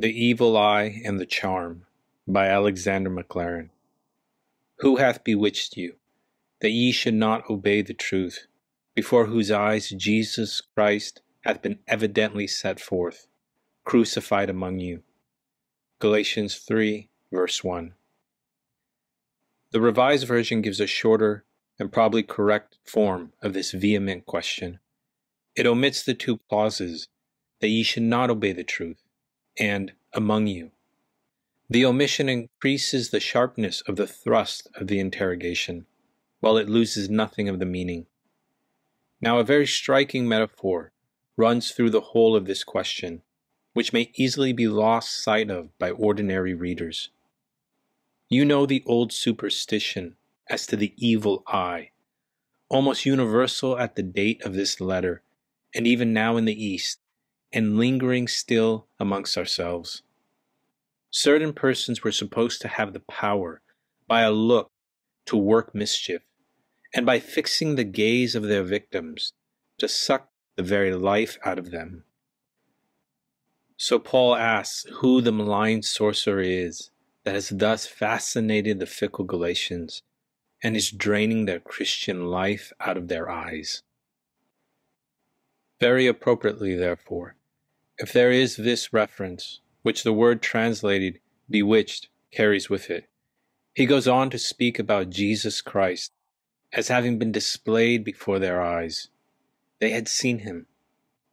The Evil Eye and the Charm by Alexander Maclaren. Who hath bewitched you, that ye should not obey the truth, before whose eyes Jesus Christ hath been evidently set forth, crucified among you? Galatians 3, verse 1. The Revised Version gives a shorter and probably correct form of this vehement question. It omits the two clauses that ye should not obey the truth and among you. The omission increases the sharpness of the thrust of the interrogation, while it loses nothing of the meaning. Now, a very striking metaphor runs through the whole of this question, which may easily be lost sight of by ordinary readers. You know the old superstition as to the evil eye, almost universal at the date of this letter, and even now in the East, and lingering still amongst ourselves. Certain persons were supposed to have the power, by a look, to work mischief, and by fixing the gaze of their victims, to suck the very life out of them. So Paul asks who the malign sorcerer is that has thus fascinated the fickle Galatians and is draining their Christian life out of their eyes. Very appropriately, therefore, if there is this reference, which the word translated bewitched carries with it, he goes on to speak about Jesus Christ as having been displayed before their eyes. They had seen him.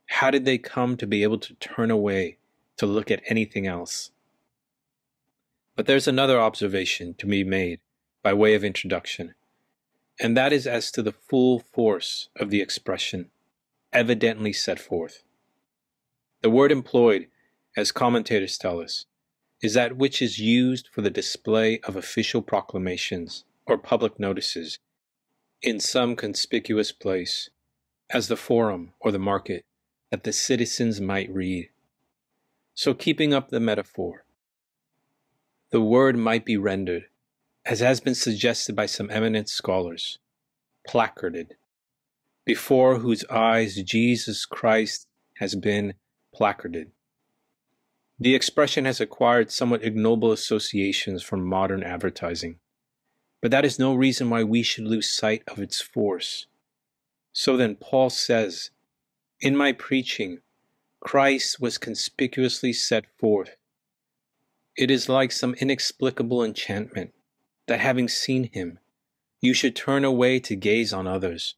How did they come to be able to turn away to look at anything else? But there's another observation to be made by way of introduction, and that is as to the full force of the expression evidently set forth. The word employed, as commentators tell us, is that which is used for the display of official proclamations or public notices in some conspicuous place, as the forum or the market, that the citizens might read. So, keeping up the metaphor, the word might be rendered, as has been suggested by some eminent scholars, placarded, before whose eyes Jesus Christ has been placarded. The expression has acquired somewhat ignoble associations from modern advertising, but that is no reason why we should lose sight of its force. So then, Paul says, In my preaching, Christ was conspicuously set forth. It is like some inexplicable enchantment that having seen him, you should turn away to gaze on others.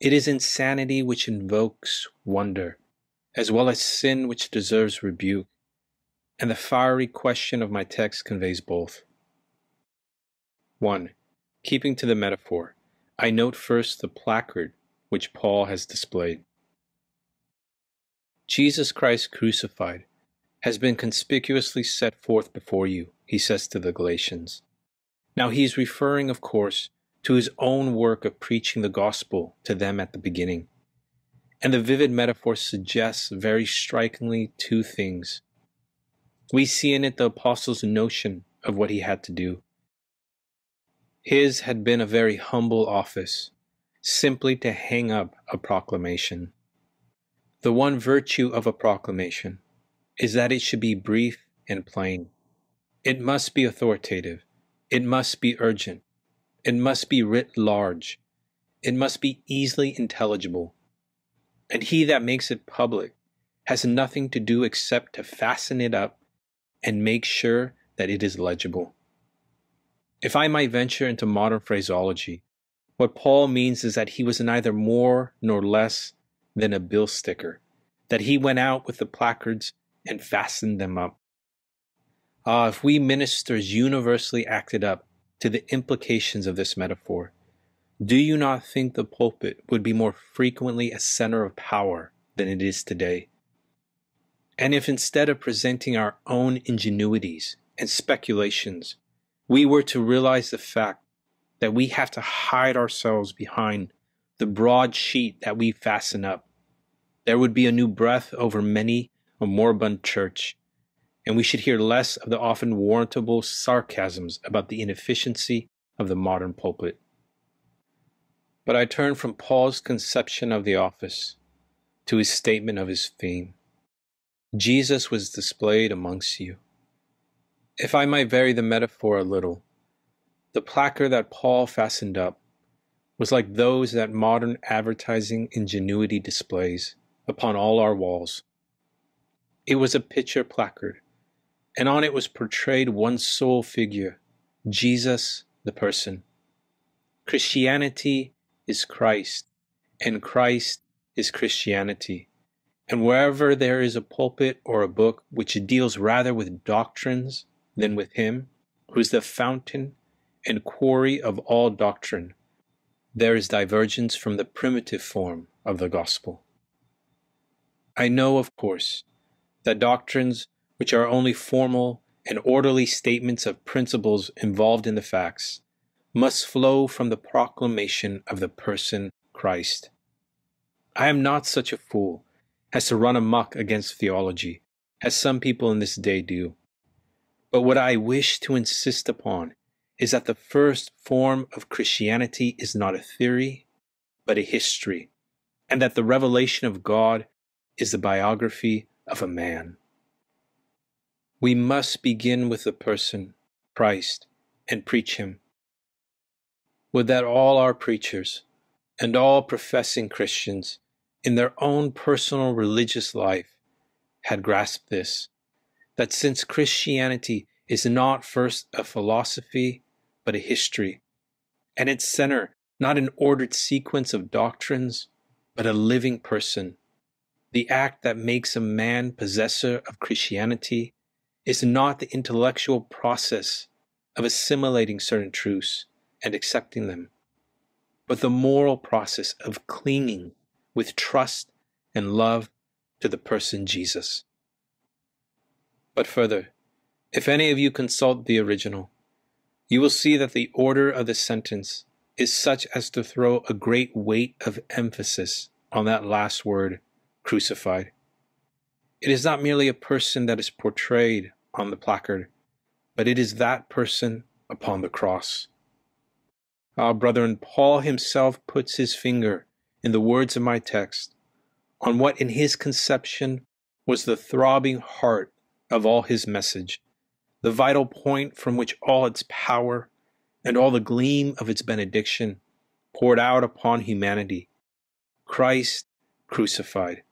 It is insanity which invokes wonder as well as sin which deserves rebuke, and the fiery question of my text conveys both. 1. Keeping to the metaphor, I note first the placard which Paul has displayed. Jesus Christ crucified has been conspicuously set forth before you, he says to the Galatians. Now he is referring, of course, to his own work of preaching the gospel to them at the beginning. And the vivid metaphor suggests very strikingly two things. We see in it the apostle's notion of what he had to do. His had been a very humble office, simply to hang up a proclamation. The one virtue of a proclamation is that it should be brief and plain. It must be authoritative. It must be urgent. It must be writ large. It must be easily intelligible and he that makes it public has nothing to do except to fasten it up and make sure that it is legible. If I might venture into modern phraseology, what Paul means is that he was neither more nor less than a bill sticker, that he went out with the placards and fastened them up. Ah, if we ministers universally acted up to the implications of this metaphor, do you not think the pulpit would be more frequently a center of power than it is today? And if instead of presenting our own ingenuities and speculations, we were to realize the fact that we have to hide ourselves behind the broad sheet that we fasten up, there would be a new breath over many a moribund church, and we should hear less of the often warrantable sarcasms about the inefficiency of the modern pulpit. But I turn from Paul's conception of the office to his statement of his theme. Jesus was displayed amongst you. If I might vary the metaphor a little, the placard that Paul fastened up was like those that modern advertising ingenuity displays upon all our walls. It was a picture placard, and on it was portrayed one sole figure Jesus, the person. Christianity is Christ, and Christ is Christianity. And wherever there is a pulpit or a book which deals rather with doctrines than with Him, who is the fountain and quarry of all doctrine, there is divergence from the primitive form of the gospel. I know, of course, that doctrines which are only formal and orderly statements of principles involved in the facts must flow from the proclamation of the person Christ. I am not such a fool as to run amuck against theology, as some people in this day do. But what I wish to insist upon is that the first form of Christianity is not a theory, but a history, and that the revelation of God is the biography of a man. We must begin with the person, Christ, and preach him. Would that all our preachers and all professing Christians in their own personal religious life had grasped this that since Christianity is not first a philosophy, but a history, and its center not an ordered sequence of doctrines, but a living person. The act that makes a man possessor of Christianity is not the intellectual process of assimilating certain truths and accepting them, but the moral process of clinging with trust and love to the person Jesus. But further, if any of you consult the original, you will see that the order of the sentence is such as to throw a great weight of emphasis on that last word, crucified. It is not merely a person that is portrayed on the placard, but it is that person upon the cross. Our brethren, Paul himself puts his finger in the words of my text on what in his conception was the throbbing heart of all his message the vital point from which all its power and all the gleam of its benediction poured out upon humanity Christ crucified.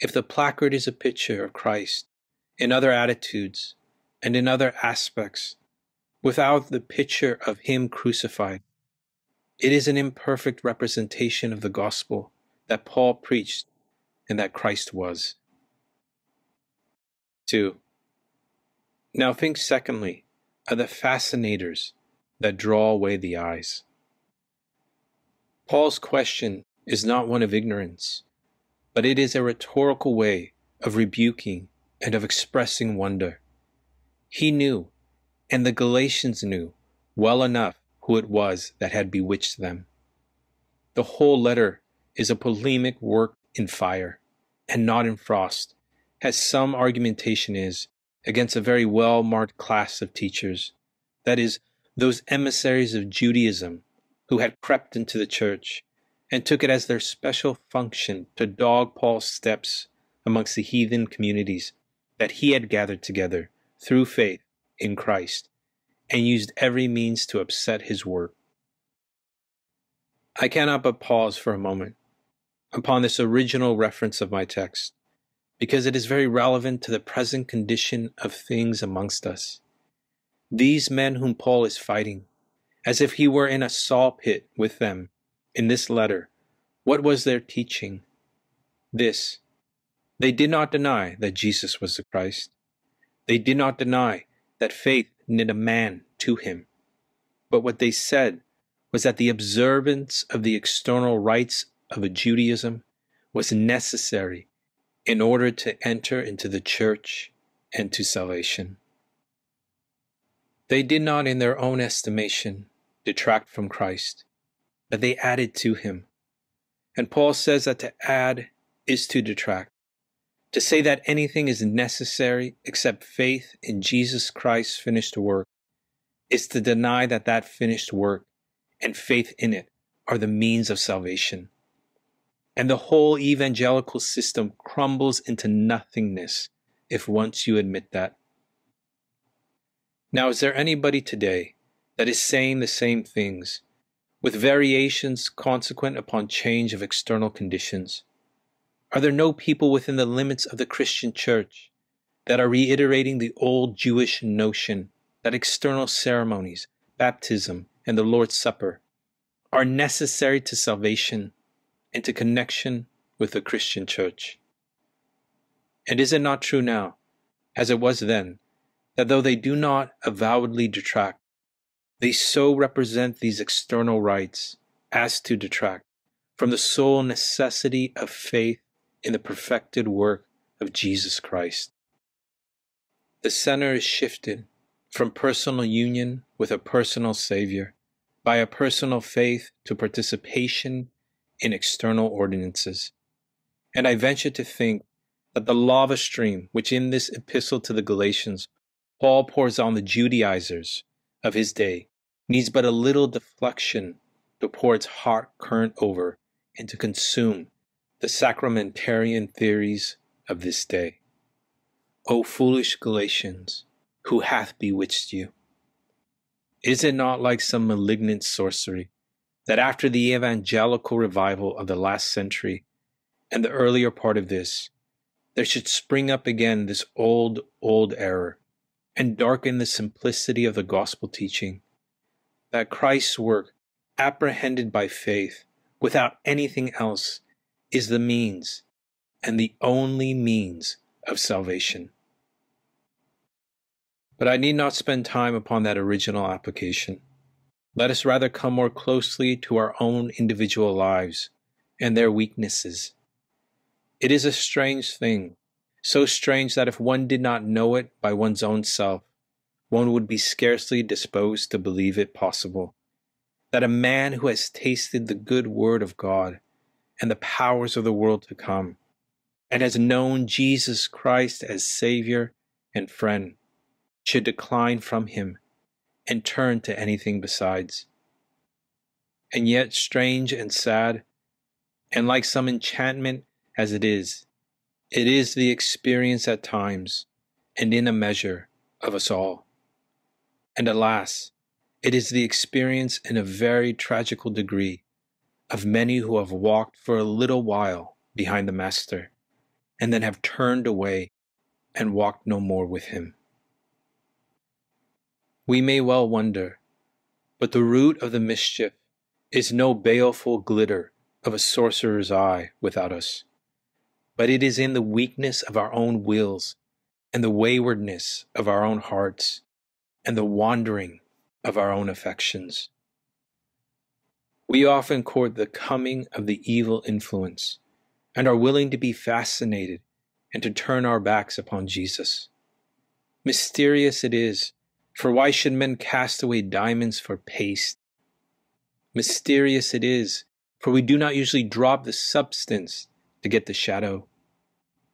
If the placard is a picture of Christ in other attitudes and in other aspects, without the picture of Him crucified, it is an imperfect representation of the gospel that Paul preached and that Christ was. 2. Now think secondly of the fascinators that draw away the eyes. Paul's question is not one of ignorance, but it is a rhetorical way of rebuking and of expressing wonder. He knew, and the Galatians knew, well enough who it was that had bewitched them. The whole letter is a polemic work in fire, and not in frost, as some argumentation is against a very well marked class of teachers, that is, those emissaries of Judaism who had crept into the church and took it as their special function to dog Paul's steps amongst the heathen communities that he had gathered together through faith in Christ and used every means to upset his work. I cannot but pause for a moment upon this original reference of my text because it is very relevant to the present condition of things amongst us. These men whom Paul is fighting, as if he were in a saw pit with them, in this letter, what was their teaching? This they did not deny that Jesus was the Christ. They did not deny that faith knit a man to him. But what they said was that the observance of the external rites of a Judaism was necessary in order to enter into the church and to salvation. They did not, in their own estimation, detract from Christ, but they added to him. And Paul says that to add is to detract. To say that anything is necessary except faith in Jesus Christ's finished work is to deny that that finished work and faith in it are the means of salvation. and the whole evangelical system crumbles into nothingness if once you admit that. Now, is there anybody today that is saying the same things, with variations consequent upon change of external conditions? Are there no people within the limits of the Christian church that are reiterating the old Jewish notion that external ceremonies, baptism, and the Lord's Supper are necessary to salvation and to connection with the Christian church? And is it not true now, as it was then, that though they do not avowedly detract, they so represent these external rites as to detract from the sole necessity of faith in the perfected work of Jesus Christ. The center is shifted from personal union with a personal Savior by a personal faith to participation in external ordinances. And I venture to think that the lava stream, which in this epistle to the Galatians Paul pours on the Judaizers of his day, needs but a little deflection to pour its hot current over and to consume the sacramentarian theories of this day. O foolish Galatians, who hath bewitched you? Is it not like some malignant sorcery that after the evangelical revival of the last century and the earlier part of this, there should spring up again this old, old error and darken the simplicity of the gospel teaching that Christ's work, apprehended by faith, without anything else, is the means and the only means of salvation. But I need not spend time upon that original application. Let us rather come more closely to our own individual lives and their weaknesses. It is a strange thing so strange that if one did not know it by one's own self, one would be scarcely disposed to believe it possible. That a man who has tasted the good word of God and the powers of the world to come, and has known Jesus Christ as Savior and friend, should decline from him and turn to anything besides. And yet, strange and sad, and like some enchantment as it is, it is the experience at times, and in a measure, of us all. And alas, it is the experience in a very tragical degree of many who have walked for a little while behind the Master, and then have turned away and walked no more with him. We may well wonder, but the root of the mischief is no baleful glitter of a sorcerer's eye without us but it is in the weakness of our own wills and the waywardness of our own hearts and the wandering of our own affections. We often court the coming of the evil influence and are willing to be fascinated and to turn our backs upon Jesus. Mysterious it is, for why should men cast away diamonds for paste? Mysterious it is, for we do not usually drop the substance to get the shadow.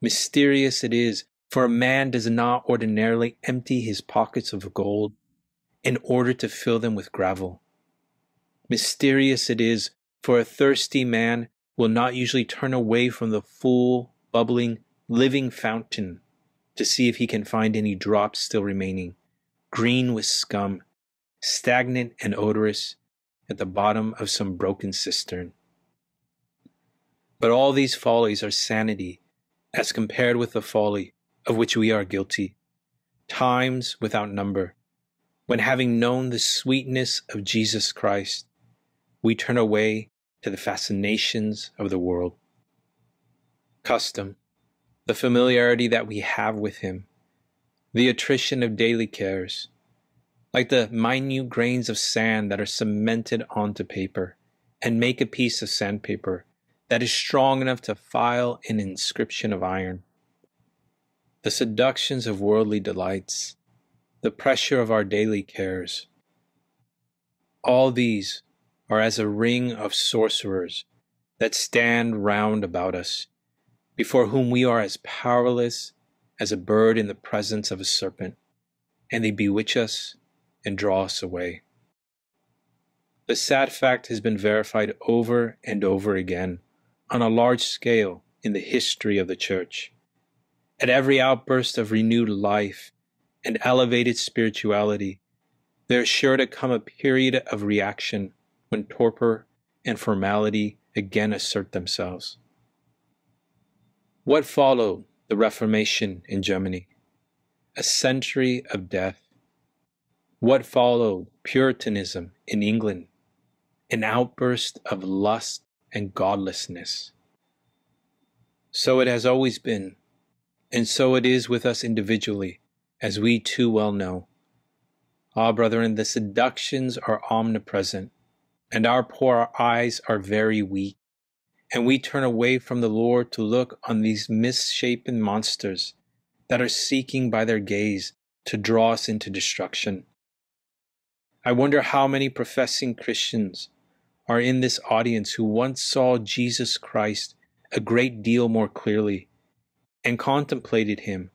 Mysterious it is, for a man does not ordinarily empty his pockets of gold in order to fill them with gravel. Mysterious it is, for a thirsty man will not usually turn away from the full, bubbling, living fountain to see if he can find any drops still remaining, green with scum, stagnant and odorous, at the bottom of some broken cistern. But all these follies are sanity as compared with the folly of which we are guilty, times without number, when having known the sweetness of Jesus Christ, we turn away to the fascinations of the world. Custom, the familiarity that we have with Him, the attrition of daily cares, like the minute grains of sand that are cemented onto paper and make a piece of sandpaper that is strong enough to file an inscription of iron. The seductions of worldly delights, the pressure of our daily cares, all these are as a ring of sorcerers that stand round about us, before whom we are as powerless as a bird in the presence of a serpent, and they bewitch us and draw us away. The sad fact has been verified over and over again on a large scale in the history of the Church. At every outburst of renewed life and elevated spirituality, there is sure to come a period of reaction when torpor and formality again assert themselves. What followed the Reformation in Germany? A century of death. What followed Puritanism in England? An outburst of lust and godlessness. So it has always been, and so it is with us individually, as we too well know. Ah, brethren, the seductions are omnipresent, and our poor eyes are very weak and we turn away from the Lord to look on these misshapen monsters that are seeking by their gaze to draw us into destruction. I wonder how many professing Christians are in this audience who once saw Jesus Christ a great deal more clearly and contemplated him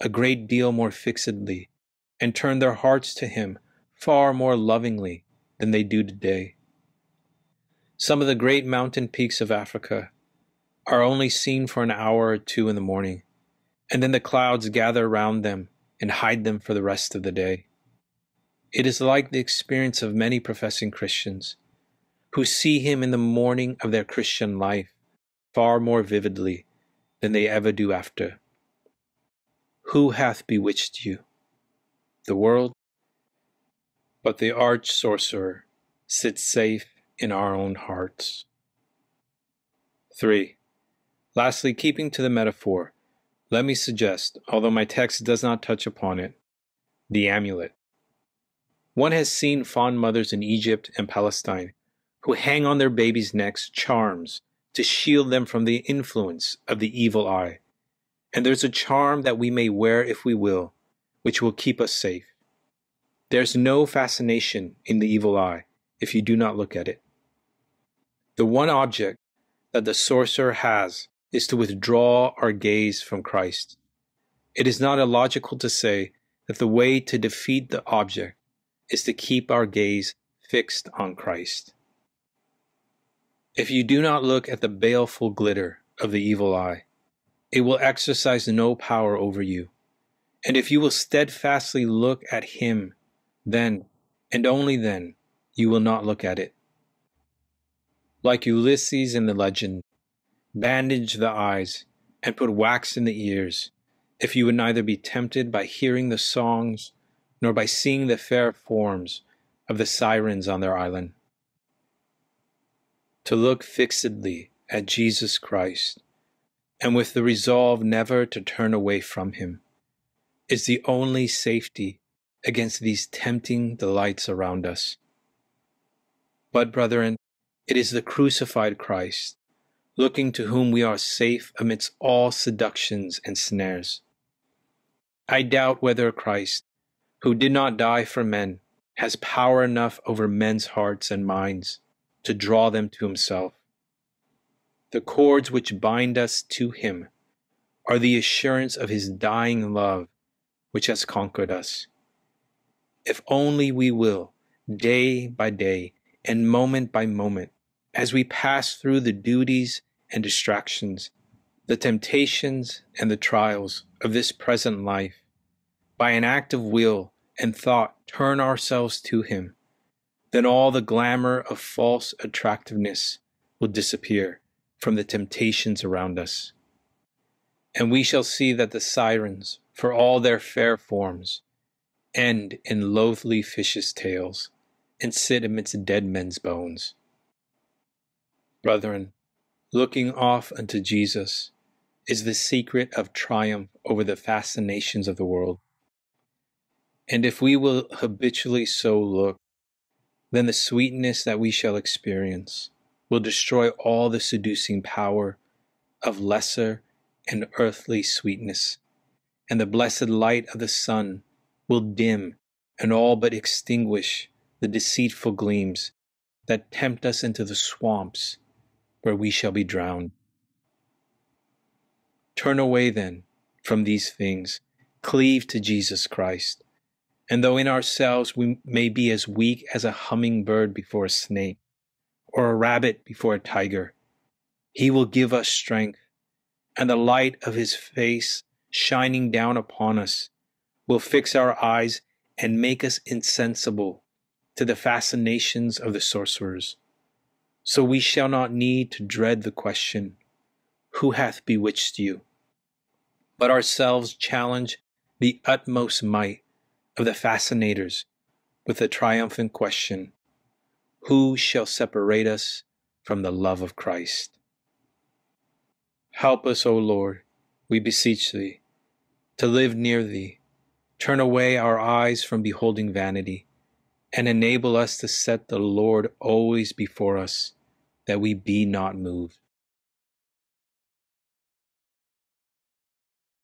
a great deal more fixedly and turned their hearts to him far more lovingly than they do today. Some of the great mountain peaks of Africa are only seen for an hour or two in the morning, and then the clouds gather around them and hide them for the rest of the day. It is like the experience of many professing Christians who see Him in the morning of their Christian life far more vividly than they ever do after. Who hath bewitched you? The world? But the arch sorcerer sits safe in our own hearts. 3. Lastly, keeping to the metaphor, let me suggest, although my text does not touch upon it, the amulet. One has seen fond mothers in Egypt and Palestine who hang on their babies' necks charms to shield them from the influence of the evil eye. And there's a charm that we may wear if we will, which will keep us safe. There's no fascination in the evil eye if you do not look at it. The one object that the sorcerer has is to withdraw our gaze from Christ. It is not illogical to say that the way to defeat the object is to keep our gaze fixed on Christ. If you do not look at the baleful glitter of the evil eye, it will exercise no power over you. And if you will steadfastly look at Him, then, and only then, you will not look at it like Ulysses in the legend, bandage the eyes and put wax in the ears, if you would neither be tempted by hearing the songs nor by seeing the fair forms of the sirens on their island. To look fixedly at Jesus Christ, and with the resolve never to turn away from him, is the only safety against these tempting delights around us. But, brethren, it is the crucified Christ, looking to whom we are safe amidst all seductions and snares. I doubt whether Christ, who did not die for men, has power enough over men's hearts and minds to draw them to himself. The cords which bind us to him are the assurance of his dying love which has conquered us. If only we will, day by day and moment by moment, as we pass through the duties and distractions, the temptations and the trials of this present life, by an act of will and thought turn ourselves to Him, then all the glamour of false attractiveness will disappear from the temptations around us. And we shall see that the sirens, for all their fair forms, end in loathly fishes' tails and sit amidst dead men's bones. Brethren, looking off unto Jesus is the secret of triumph over the fascinations of the world. And if we will habitually so look, then the sweetness that we shall experience will destroy all the seducing power of lesser and earthly sweetness, and the blessed light of the sun will dim and all but extinguish the deceitful gleams that tempt us into the swamps where we shall be drowned. Turn away then from these things, cleave to Jesus Christ. And though in ourselves we may be as weak as a hummingbird before a snake, or a rabbit before a tiger, He will give us strength, and the light of his face shining down upon us will fix our eyes and make us insensible to the fascinations of the sorcerers. So we shall not need to dread the question, Who hath bewitched you? But ourselves challenge the utmost might of the fascinators with the triumphant question, Who shall separate us from the love of Christ? Help us, O Lord, we beseech thee, to live near thee. Turn away our eyes from beholding vanity, and enable us to set the Lord always before us, that we be not moved.